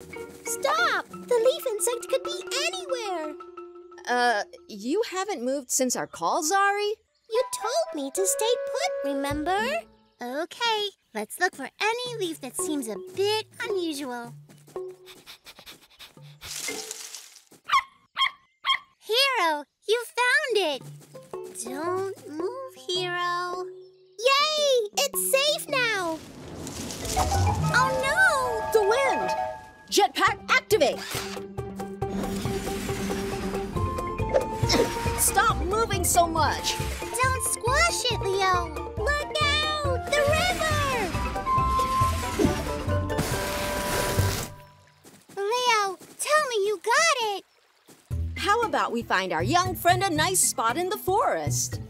Stop! The leaf insect could be anywhere. Uh, you haven't moved since our call, Zari? You told me to stay put, remember? Okay, let's look for any leaf that seems a bit unusual. Hero, you found it! Don't move, Hero. Yay! It's safe now! Oh wind! Jetpack activate! Stop moving so much! Don't squash it, Leo! Look out! The river! Leo, tell me you got it! How about we find our young friend a nice spot in the forest?